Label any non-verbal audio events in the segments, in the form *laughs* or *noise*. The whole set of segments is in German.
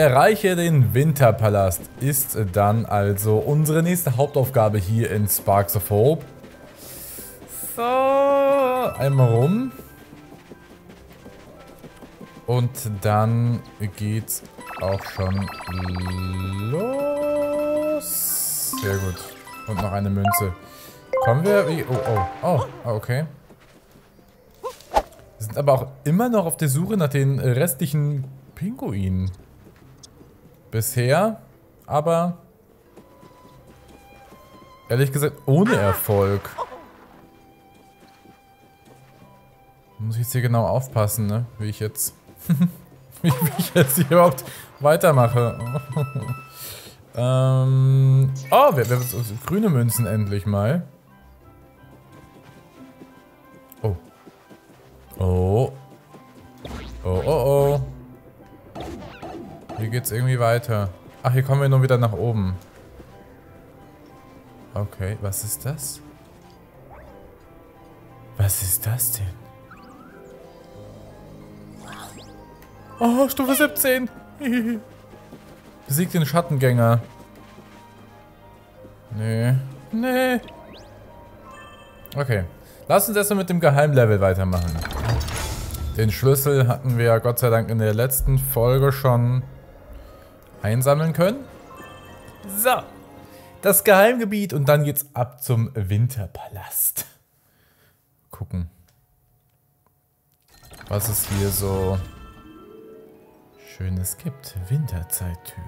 Erreiche den Winterpalast ist dann also unsere nächste Hauptaufgabe hier in Sparks of Hope. So, einmal rum. Und dann geht's auch schon los. Sehr gut. Und noch eine Münze. Kommen wir? Oh, oh, oh, okay. Wir sind aber auch immer noch auf der Suche nach den restlichen Pinguinen. Bisher, aber ehrlich gesagt ohne Erfolg. Muss ich jetzt hier genau aufpassen, ne? Wie ich jetzt... *laughs* wie, ich jetzt hier überhaupt weitermache. *laughs* ähm... Oh, wir, wir, grüne Münzen endlich mal. Geht's irgendwie weiter. Ach, hier kommen wir nur wieder nach oben. Okay, was ist das? Was ist das denn? Oh, Stufe 17. *laughs* Besiegt den Schattengänger. Nee. Nee. Okay. Lass uns erstmal mit dem Geheimlevel weitermachen. Den Schlüssel hatten wir ja Gott sei Dank in der letzten Folge schon einsammeln können. So. Das Geheimgebiet und dann geht's ab zum Winterpalast. Gucken. Was es hier so Schönes gibt. Winterzeittür.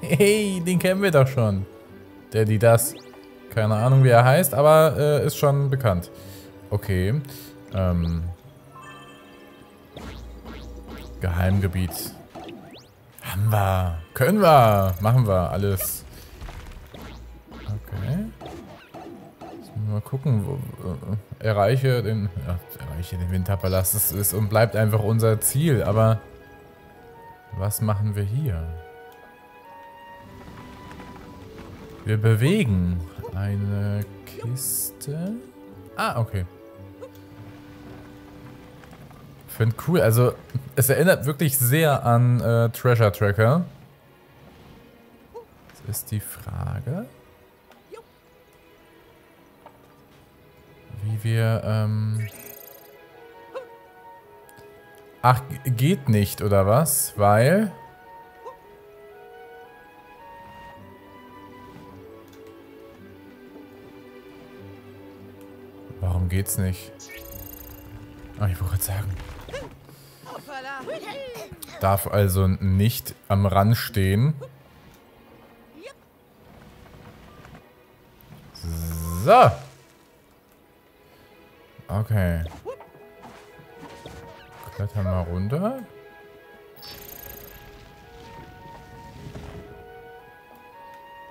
Hey, den kennen wir doch schon. Der, die, das. Keine Ahnung, wie er heißt, aber äh, ist schon bekannt. Okay. Ähm, Geheimgebiet. Haben wir. Können wir. Machen wir. Alles. Okay. Mal gucken. Wo, äh, erreiche den... Ja, erreiche den Winterpalast. Das ist und bleibt einfach unser Ziel. Aber... Was machen wir hier? Wir bewegen eine Kiste. Ah, okay. Finde cool. Also, es erinnert wirklich sehr an äh, Treasure Tracker. Das ist die Frage. Wie wir, ähm... Ach, geht nicht, oder was? Weil... Warum geht's nicht? Ah, ich wollte sagen. Darf also nicht am Rand stehen. So. Okay. Klettern mal runter.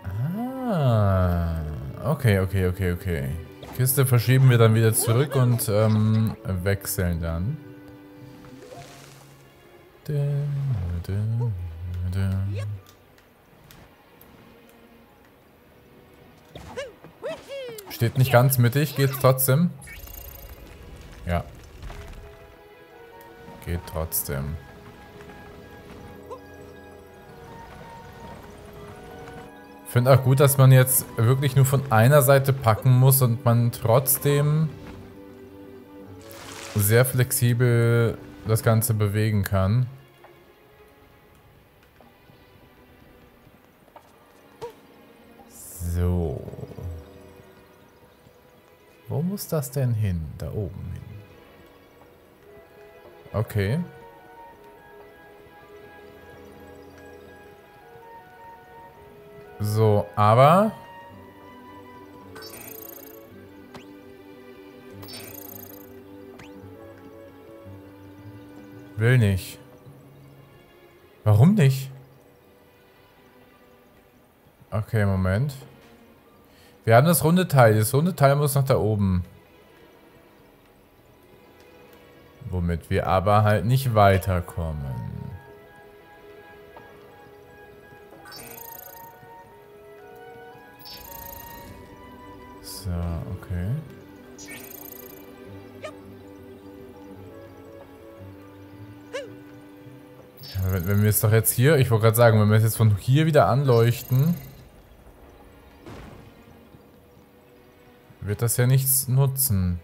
Ah. Okay, okay, okay, okay. Kiste verschieben wir dann wieder zurück und ähm, wechseln dann. Steht nicht ganz mittig, geht trotzdem. Ja. Geht trotzdem. Finde auch gut, dass man jetzt wirklich nur von einer Seite packen muss und man trotzdem sehr flexibel das Ganze bewegen kann. So. Wo muss das denn hin? Da oben hin. Okay. So, aber... Will nicht. Warum nicht? Okay, Moment. Wir haben das runde Teil. Das runde Teil muss nach da oben. Womit wir aber halt nicht weiterkommen. So, okay. Wenn, wenn wir es doch jetzt hier, ich wollte gerade sagen, wenn wir es jetzt von hier wieder anleuchten, wird das ja nichts nutzen.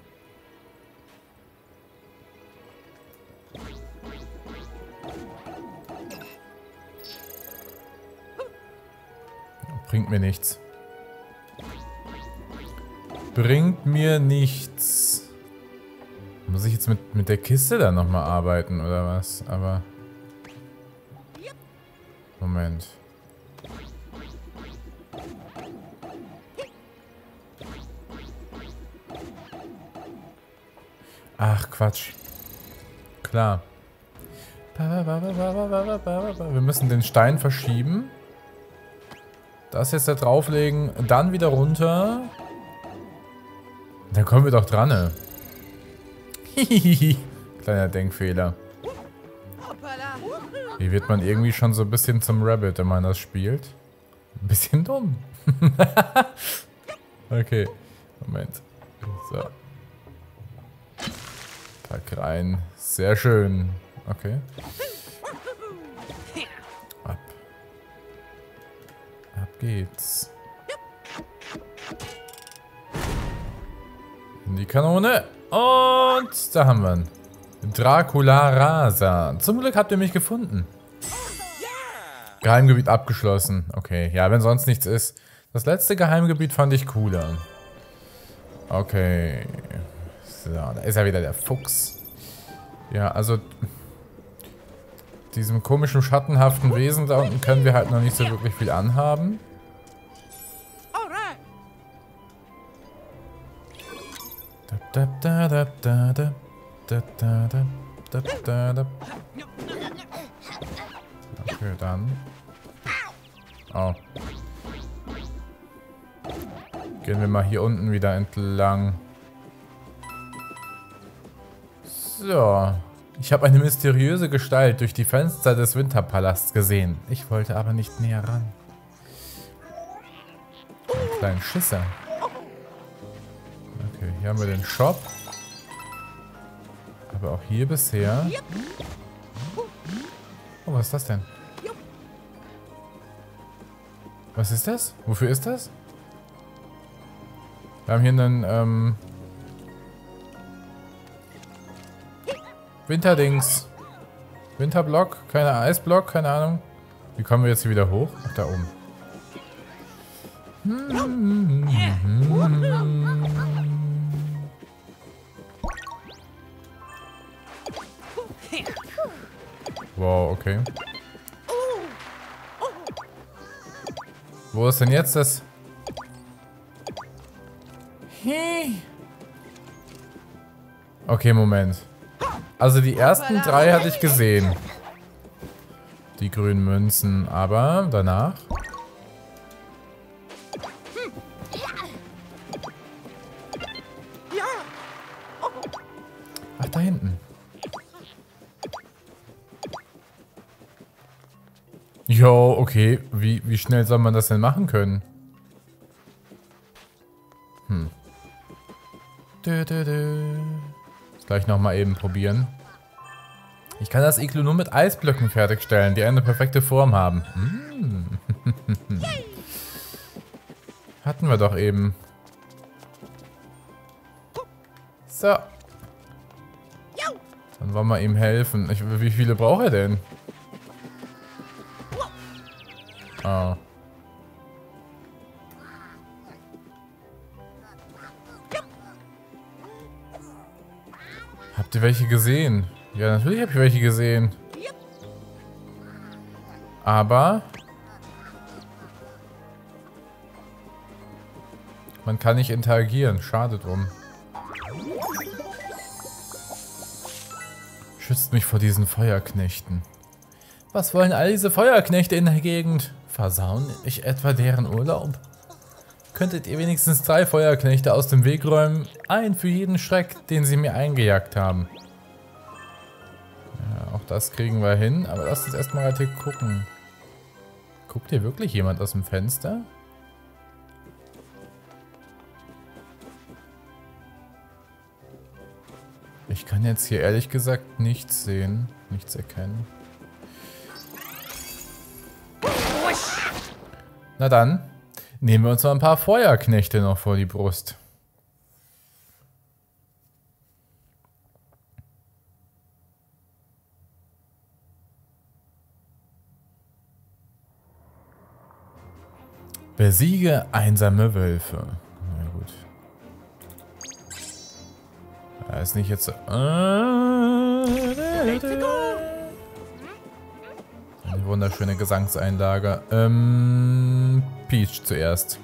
Bringt mir nichts. Bringt mir nichts. Muss ich jetzt mit, mit der Kiste dann nochmal arbeiten oder was? Aber... Moment. Ach, Quatsch. Klar. Wir müssen den Stein verschieben. Das jetzt da drauflegen, dann wieder runter. Dann kommen wir doch dran, ne? *laughs* Kleiner Denkfehler. Hier wird man irgendwie schon so ein bisschen zum Rabbit, wenn man das spielt. Ein bisschen dumm. *laughs* okay, Moment. So. Pack rein. Sehr schön. Okay. Ab. Ab geht's. In die Kanone. Und da haben wir ihn. Dracula Rasa. Zum Glück habt ihr mich gefunden. Geheimgebiet abgeschlossen. Okay, ja, wenn sonst nichts ist. Das letzte Geheimgebiet fand ich cooler. Okay. So, da ist ja wieder der Fuchs. Ja, also... Diesem komischen, schattenhaften Wesen da unten können wir halt noch nicht so wirklich viel anhaben. Da, da, da, da, da, da, Okay, dann. Oh. Gehen wir mal hier unten wieder entlang. So. Ich habe eine mysteriöse Gestalt durch die Fenster des Winterpalasts gesehen. Ich wollte aber nicht näher ran. Einen kleinen Schisser. Okay, hier haben wir den Shop. Aber auch hier bisher... Oh, was ist das denn? Was ist das? Wofür ist das? Wir haben hier einen, ähm... Winterdings. Winterblock, keine Eisblock, keine Ahnung. Wie kommen wir jetzt hier wieder hoch? Ach, da oben. Wow, okay. Wo ist denn jetzt das? Okay, Moment. Also die ersten drei hatte ich gesehen. Die grünen Münzen. Aber danach... okay. Wie, wie schnell soll man das denn machen können? Hm. Dö, dö, dö. Gleich nochmal eben probieren. Ich kann das Iglu nur mit Eisblöcken fertigstellen, die eine perfekte Form haben. Hm. Hatten wir doch eben. So. Dann wollen wir ihm helfen. Ich, wie viele braucht er denn? Oh. Habt ihr welche gesehen? Ja, natürlich habe ich welche gesehen. Aber... Man kann nicht interagieren. Schade drum. Schützt mich vor diesen Feuerknechten. Was wollen all diese Feuerknechte in der Gegend? Versauen ich etwa deren Urlaub? Könntet ihr wenigstens drei Feuerknechte aus dem Weg räumen? Ein für jeden Schreck, den sie mir eingejagt haben. Ja, auch das kriegen wir hin. Aber lasst uns erstmal halt hier gucken. Guckt hier wirklich jemand aus dem Fenster? Ich kann jetzt hier ehrlich gesagt nichts sehen. Nichts erkennen. Na dann, nehmen wir uns mal ein paar Feuerknechte noch vor die Brust. Besiege einsame Wölfe. Na gut. Da ist nicht jetzt... Eine wunderschöne Gesangseinlage. Ähm, Peach zuerst.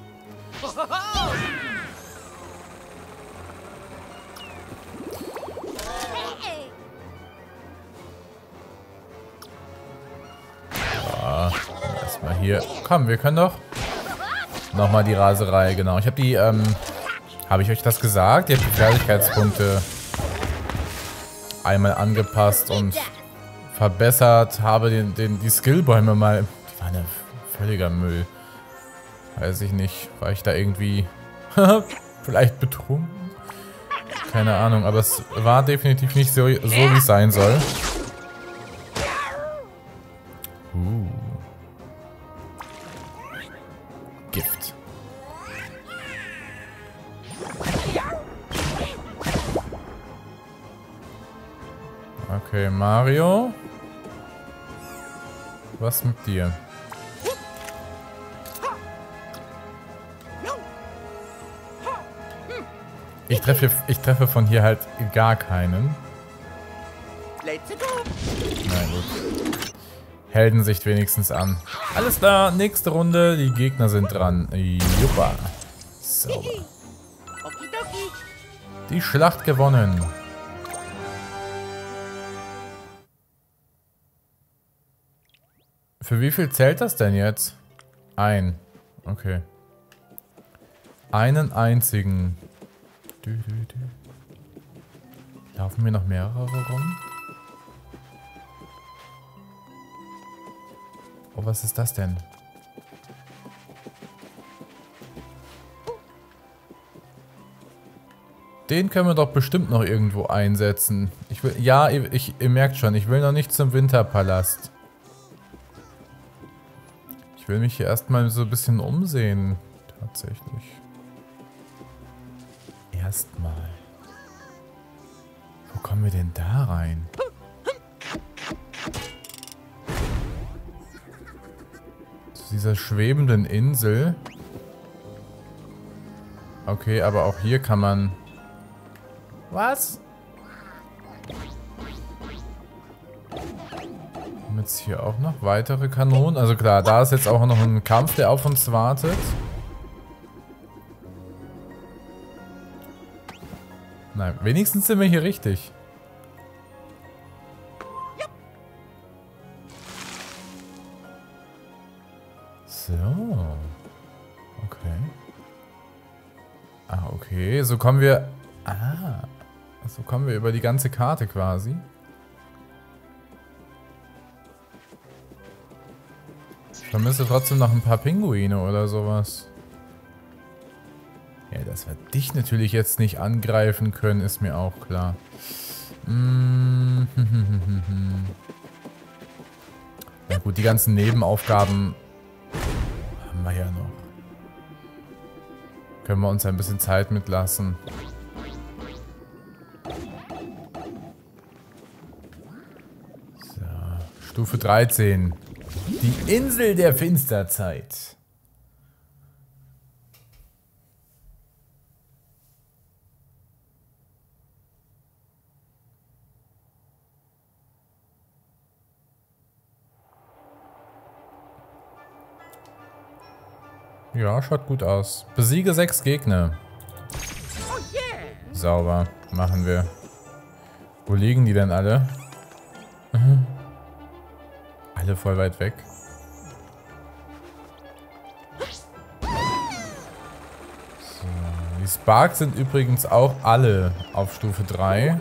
Erstmal hier. Komm, wir können doch Nochmal die Raserei, genau. Ich habe die, ähm, habe ich euch das gesagt? Ich habe die Fertigkeitspunkte einmal angepasst und verbessert, habe den, den, die Skillbäume mal, die waren ja völliger Müll. Weiß ich nicht, war ich da irgendwie *laughs* vielleicht betrunken? Keine Ahnung, aber es war definitiv nicht so, so wie es sein soll. Was mit dir? Ich treffe, ich treffe von hier halt gar keinen. Na gut. Heldensicht wenigstens an. Alles klar, nächste Runde. Die Gegner sind dran. Juppa. Sauber. Die Schlacht gewonnen. Für wie viel zählt das denn jetzt? Ein. Okay. Einen einzigen. Dü, dü, dü. Laufen mir noch mehrere rum? Oh, was ist das denn? Den können wir doch bestimmt noch irgendwo einsetzen. Ich will, ja, ich, ihr merkt schon, ich will noch nicht zum Winterpalast. Ich will mich hier erstmal so ein bisschen umsehen. Tatsächlich. Erstmal. Wo kommen wir denn da rein? Zu dieser schwebenden Insel. Okay, aber auch hier kann man... Was? Jetzt hier auch noch weitere Kanonen. Also klar, da ist jetzt auch noch ein Kampf, der auf uns wartet. Nein, wenigstens sind wir hier richtig. So. Okay. Ah, okay. So kommen wir... Ah. So kommen wir über die ganze Karte quasi. Vermisse trotzdem noch ein paar Pinguine oder sowas. Ja, dass wir dich natürlich jetzt nicht angreifen können, ist mir auch klar. Mm *laughs* Na gut, die ganzen Nebenaufgaben haben wir ja noch. Können wir uns ein bisschen Zeit mitlassen. So, Stufe 13. Die Insel der Finsterzeit. Ja, schaut gut aus. Besiege sechs Gegner. Sauber. Machen wir. Wo liegen die denn alle? Mhm alle voll weit weg. So, die Sparks sind übrigens auch alle auf Stufe 3.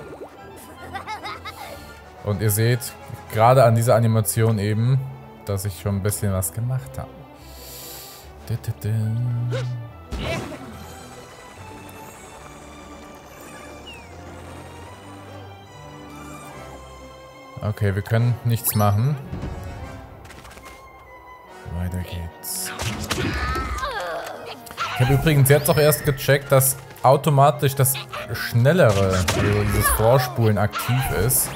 Und ihr seht gerade an dieser Animation eben, dass ich schon ein bisschen was gemacht habe. Okay, wir können nichts machen. Weiter geht's. Ich habe übrigens jetzt auch erst gecheckt, dass automatisch das schnellere, also dieses Vorspulen aktiv ist.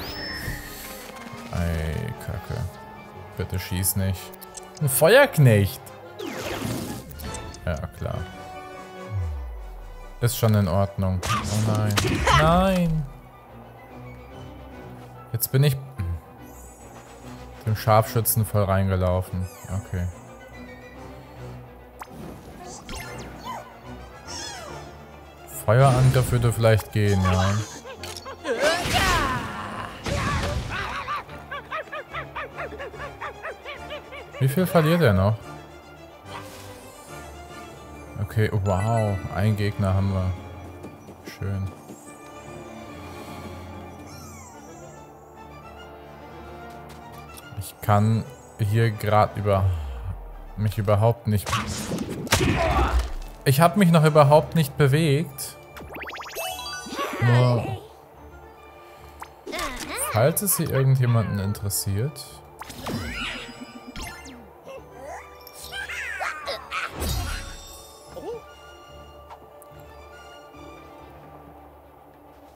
Ey, Kacke. Bitte schieß nicht. Ein Feuerknecht. Ja, klar. Ist schon in Ordnung. Oh nein. Nein. Jetzt bin ich dem Scharfschützen voll reingelaufen. Okay. Feuerangriff würde vielleicht gehen, ja. Wie viel verliert er noch? Okay, wow. Ein Gegner haben wir. Schön. Ich kann hier gerade über mich überhaupt nicht... Ich habe mich noch überhaupt nicht bewegt. Nur... Falls es hier irgendjemanden interessiert...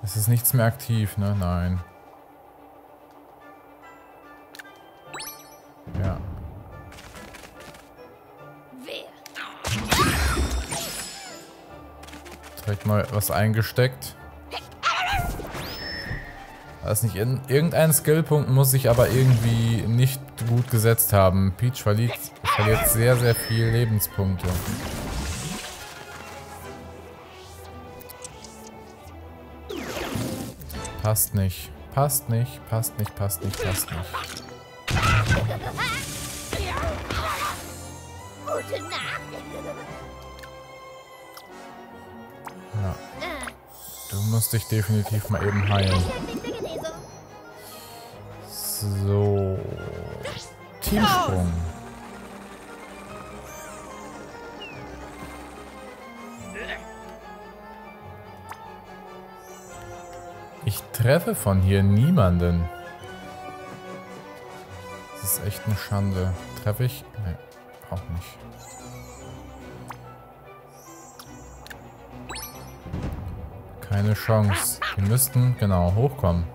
Es ist nichts mehr aktiv, ne? Nein. Ja. Direkt mal was eingesteckt. Das nicht in irgendein Skillpunkt muss ich aber irgendwie nicht gut gesetzt haben. Peach verliert, verliert sehr, sehr viel Lebenspunkte. Passt nicht. Passt nicht, passt nicht, passt nicht, passt nicht. Ja. Du musst dich definitiv mal eben heilen. Teamsprung. Ich treffe von hier niemanden. Das ist echt eine Schande. Treffe ich? Nee, auch nicht. Keine Chance. Wir müssten, genau, hochkommen.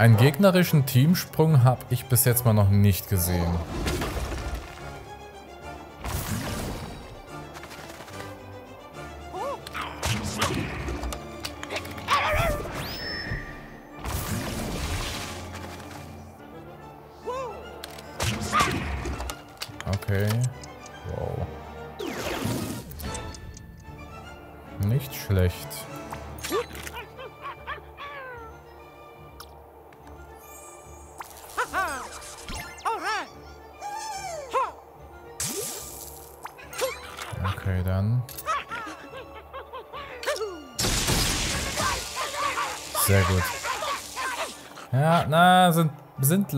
Einen gegnerischen Teamsprung habe ich bis jetzt mal noch nicht gesehen.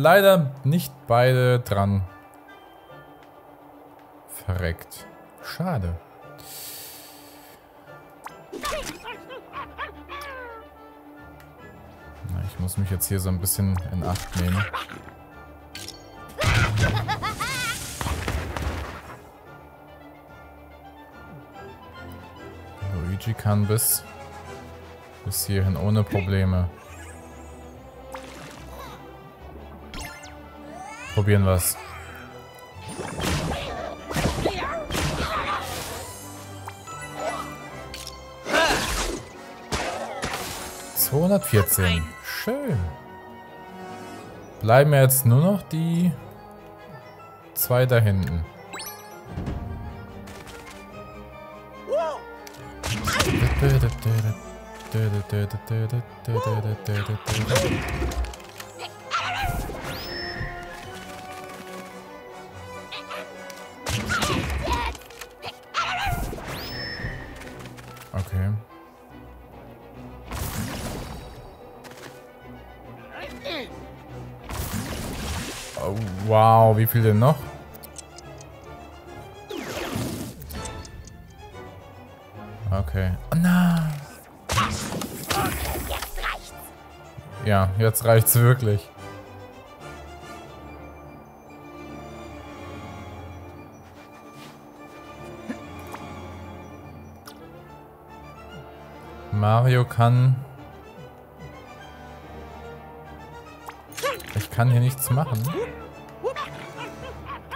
Leider nicht beide dran. Verreckt. Schade. Na, ich muss mich jetzt hier so ein bisschen in Acht nehmen. Luigi kann bis, bis hierhin ohne Probleme. Probieren wir's. Zweihundertvierzehn. Schön. Bleiben jetzt nur noch die zwei da hinten. Wow, wie viel denn noch? Okay. Oh nein. Ja, jetzt reicht's wirklich. Mario kann... Ich kann hier nichts machen.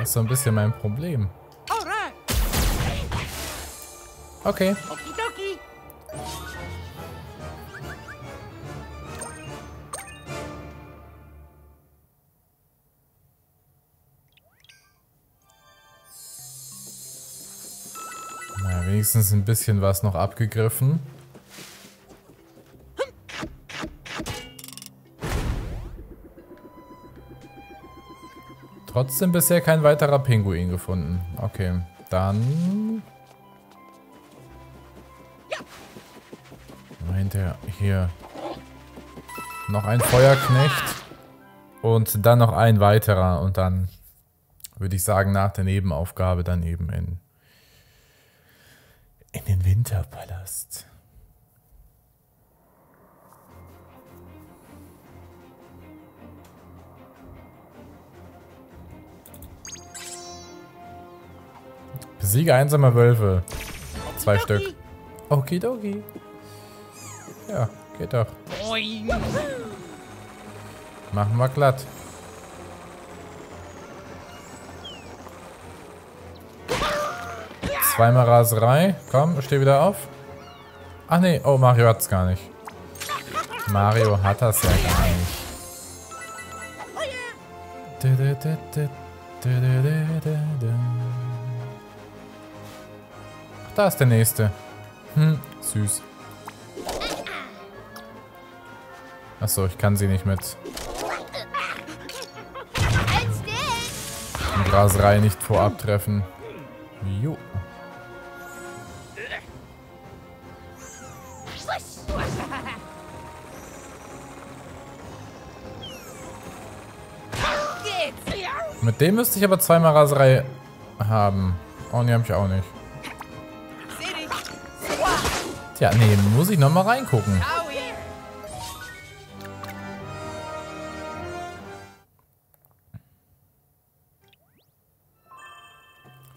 Ist so ein bisschen mein Problem. Okay. Na, wenigstens ein bisschen was noch abgegriffen. Trotzdem bisher kein weiterer Pinguin gefunden. Okay, dann... Hinterher hier noch ein Feuerknecht und dann noch ein weiterer und dann würde ich sagen nach der Nebenaufgabe dann eben in in den Winterpalast. Besiege einsamer Wölfe. Zwei Stück. Okidoki. Ja, geht doch. Machen wir glatt. Zweimal Raserei. Komm, steh wieder auf. Ach nee, oh, Mario hat's gar nicht. Mario hat das ja gar nicht. Da ist der nächste. Hm, süß. Achso, ich kann sie nicht mit. Raserei nicht vorab treffen. Jo. Mit dem müsste ich aber zweimal Raserei haben. Oh, ne, hab ich auch nicht. Tja, nee, muss ich nochmal reingucken.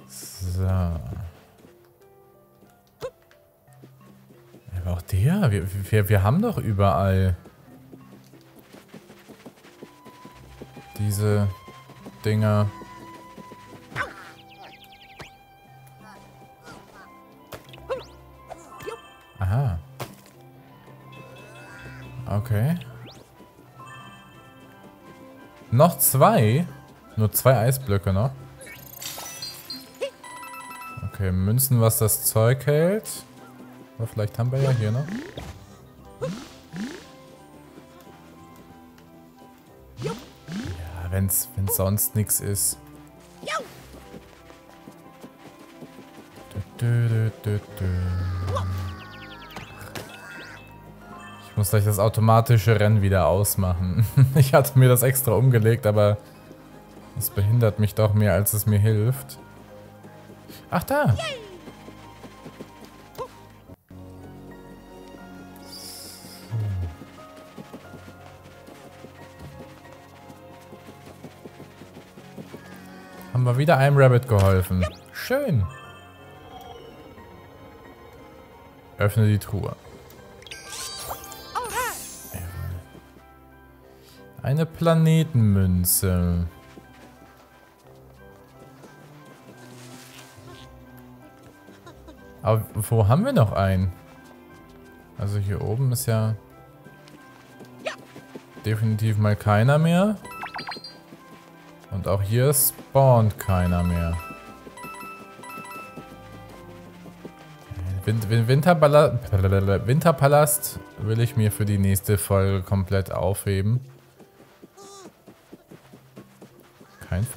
So. Aber auch der, wir, wir, wir haben doch überall diese Dinger. Noch zwei? Nur zwei Eisblöcke noch. Okay, Münzen, was das Zeug hält. Aber vielleicht haben wir ja hier noch. Ja, wenn's, wenn's sonst nichts ist. Du, du, du, muss gleich das automatische Rennen wieder ausmachen. *laughs* ich hatte mir das extra umgelegt, aber es behindert mich doch mehr, als es mir hilft. Ach, da! Haben wir wieder einem Rabbit geholfen. Schön. Öffne die Truhe. Eine Planetenmünze. Aber wo haben wir noch einen? Also hier oben ist ja definitiv mal keiner mehr. Und auch hier spawnt keiner mehr. Winterpalast will ich mir für die nächste Folge komplett aufheben.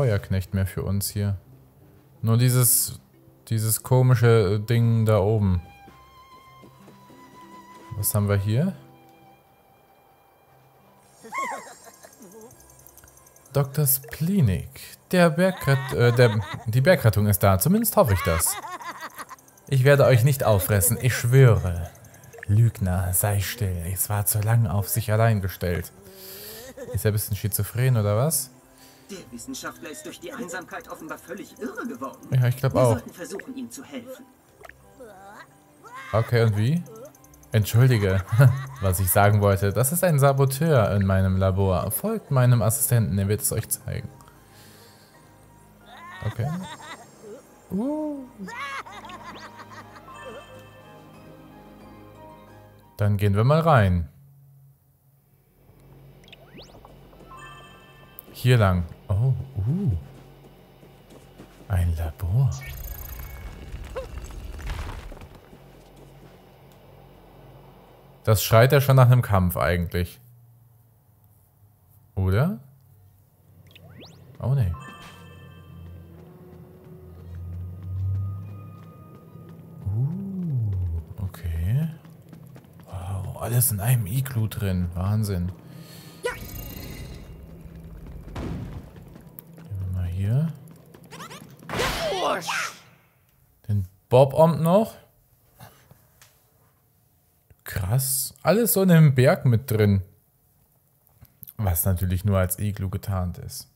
Feuerknecht mehr für uns hier. Nur dieses, dieses komische Ding da oben. Was haben wir hier? *laughs* Dr. Splinik. Der Bergret äh, der, die Bergrettung ist da. Zumindest hoffe ich das. Ich werde euch nicht auffressen, ich schwöre. Lügner, sei still. Es war zu lang auf sich allein gestellt. Ist er ein bisschen schizophren, oder was? Der Wissenschaftler ist durch die Einsamkeit offenbar völlig irre geworden. Ja, ich glaube Wir auch. sollten versuchen, ihm zu helfen. Okay, und wie? Entschuldige, *laughs* was ich sagen wollte. Das ist ein Saboteur in meinem Labor. Folgt meinem Assistenten, er wird es euch zeigen. Okay. Uh. Dann gehen wir mal rein. Hier lang. Oh, uh. Ein Labor. Das schreit ja schon nach einem Kampf eigentlich. Oder? Oh ne. Uh, okay. Wow, alles in einem Iglu drin. Wahnsinn. Den Bob-Omb noch. Krass. Alles so in einem Berg mit drin. Was natürlich nur als Iglu getarnt ist.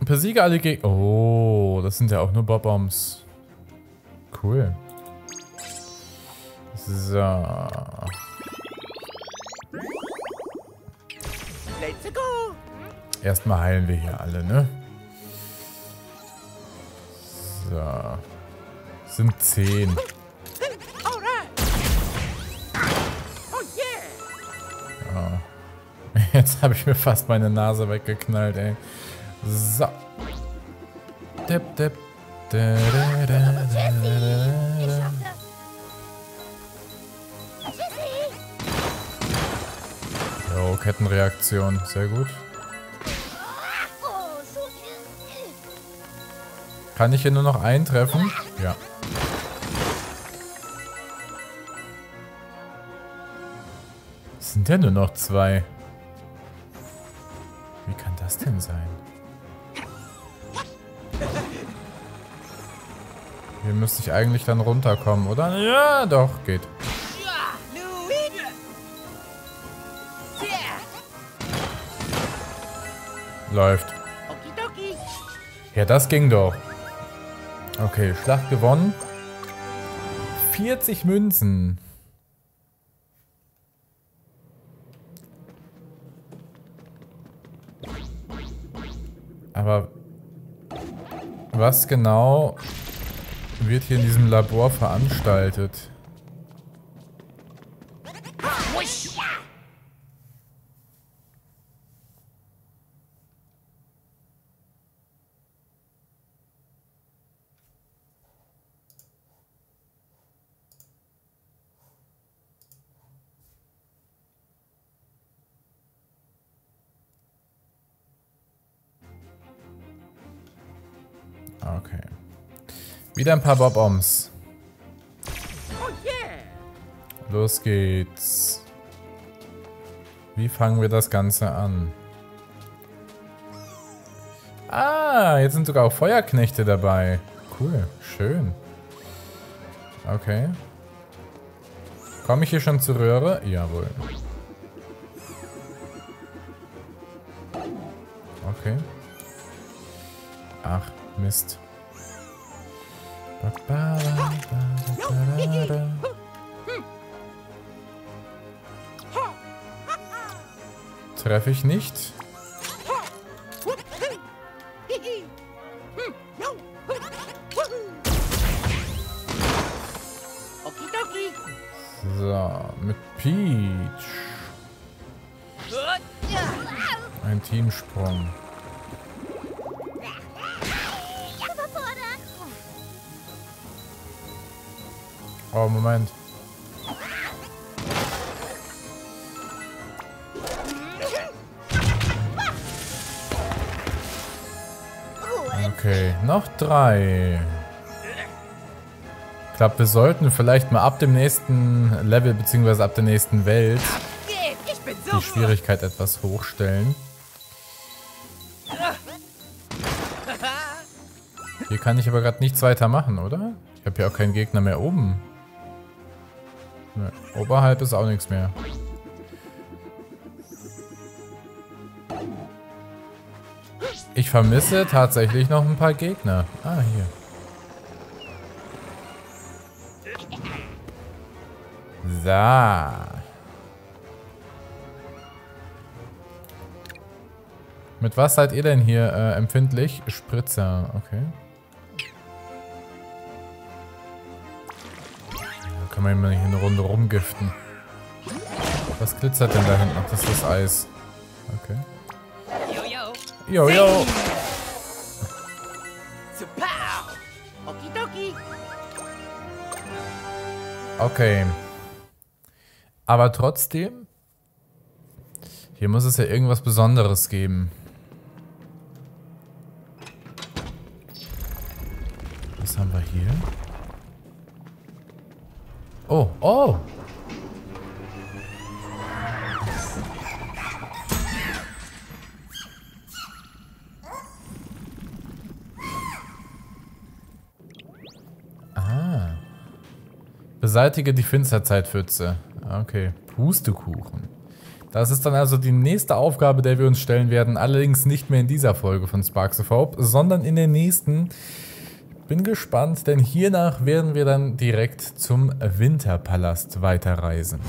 Besiege alle Gegner. Oh, das sind ja auch nur Bob-Bombs. Cool. So. Let's go! Erstmal heilen wir hier alle, ne? So. Sind zehn. Oh yeah! *laughs* Jetzt habe ich mir fast meine Nase weggeknallt, ey. So. Dip, dip. Da, da, da, da, da, da. Jo, Kettenreaktion. Sehr gut. Kann ich hier nur noch einen treffen? Ja. Es sind ja nur noch zwei. Wie kann das denn sein? Hier müsste ich eigentlich dann runterkommen, oder? Ja, doch, geht. Läuft. Ja, das ging doch. Okay, Schlacht gewonnen. 40 Münzen. Aber was genau wird hier in diesem Labor veranstaltet? Wieder ein paar Bob-Oms. Oh! Los geht's. Wie fangen wir das Ganze an? Ah, jetzt sind sogar auch Feuerknechte dabei. Cool, schön. Okay. Komme ich hier schon zur Röhre? Jawohl. Okay. Ach, Mist. Treffe ich nicht? Drei. Ich glaube, wir sollten vielleicht mal ab dem nächsten Level, beziehungsweise ab der nächsten Welt, die Schwierigkeit etwas hochstellen. Hier kann ich aber gerade nichts weiter machen, oder? Ich habe ja auch keinen Gegner mehr oben. Ne, oberhalb ist auch nichts mehr. Ich vermisse tatsächlich noch ein paar Gegner. Ah, hier. So. Mit was seid ihr denn hier äh, empfindlich? Spritzer, okay. Da kann man immer nicht eine Runde rumgiften. Was glitzert denn da hinten? Ach, das ist das Eis. Okay. Super. Okidoki. Okay. Aber trotzdem... Hier muss es ja irgendwas Besonderes geben. Was haben wir hier? Oh, oh! Beseitige die Finsterzeit-Pfütze. Okay. Pustekuchen. Das ist dann also die nächste Aufgabe, der wir uns stellen werden. Allerdings nicht mehr in dieser Folge von Sparks of Hope, sondern in der nächsten. Bin gespannt, denn hiernach werden wir dann direkt zum Winterpalast weiterreisen.